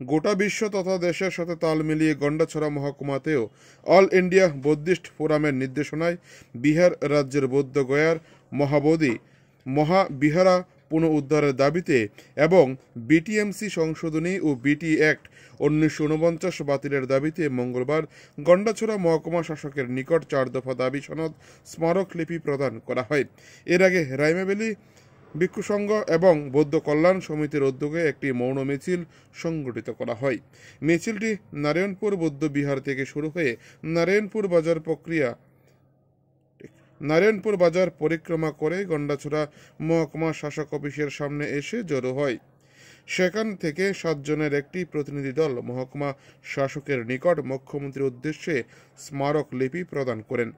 গোটা বিশ্ব তথা দেশের সাথে তাল মিলিয়ে গন্ডাছড়া মহকুমাতেও অল ইন্ডিয়া বৌদ্ধিস্ট ফোরামের নির্দেশনায় বিহার রাজ্যের বৌদ্ধ গয়ার মহাবোধি মহাবিহারা পুনঃউদ্ধারের দাবিতে এবং বিটিএমসি সংশোধনী ও বিটি অ্যাক্ট উনিশশো উনপঞ্চাশ বাতিলের দাবিতে মঙ্গলবার গন্ডাছড়া মহকুমা শাসকের নিকট চার দফা দাবি সনদ স্মারকলিপি প্রদান করা হয়। এর আগে রাইমাবেলি ভিক্ষু সংঘ এবং বৌদ্ধ কল্যাণ সমিতির উদ্যোগে একটি মৌন মিছিল সংগঠিত করা হয়। মিছিলটি নারায়ণপুর বৌদ্ধ বিহার থেকে শুরু হয়ে নারায়ণপুর বাজার প্রক্রিয়া নারায়ণপুর বাজার পরিক্রমা করে গন্ডাছড়া মহকুমা শাসক অফিসের সামনে এসে জড়ো হয়। সেখান থেকে সাতজনের একটি প্রতিনিধি দল মহকুমা শাসকের নিকট মুখ্যমন্ত্রীর উদ্দেশ্যে স্মারক লিপি প্রদান করেন।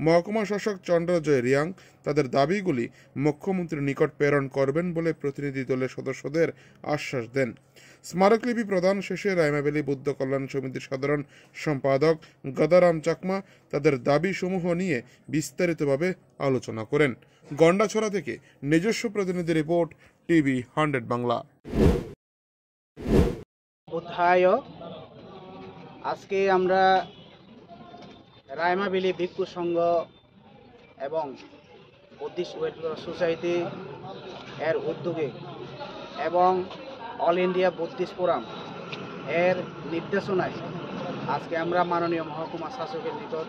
মহকুমা শাসক চন্দ্রজয় রিয়াং তাদের দাবিগুলি মুখ্যমন্ত্রীর নিকট প্রেরণ করবেন বলে প্রতিনিধি দলের সদস্যদের আশ্বাস দেন। স্মারকলিপি প্রদান শেষে রায়মাবেলি বুদ্ধ কল্যাণ সমিতির সাধারণ সম্পাদক গদারাম চাকমা তাদের দাবিসমূহ নিয়ে বিস্তারিতভাবে আলোচনা করেন। গন্ডাছড়া থেকে নিজস্ব প্রতিনিধি রিপোর্ট টিভি হান্ড্রেড বাংলা। বুদ্ধায় আজকে আমরা রায়মাবিলি ভিক্ষু সংঘ এবং বুদ্ধিস্ট ওয়েলফেয়ার সোসাইটি এর উদ্যোগে এবং অল ইন্ডিয়া বুদ্ধিস্ট ফোরাম এর নির্দেশনায় আজকে আমরা মাননীয় মহকুমা শাসকের নিকট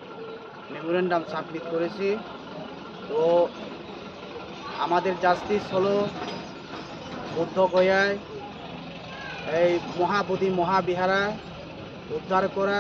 মেমোরেন্ডাম সাবমিট করেছি। তো আমাদের জাস্টিস হলো বুদ্ধ গয়ায় এই মহাবোধি মহাবিহারা উদ্ধার করা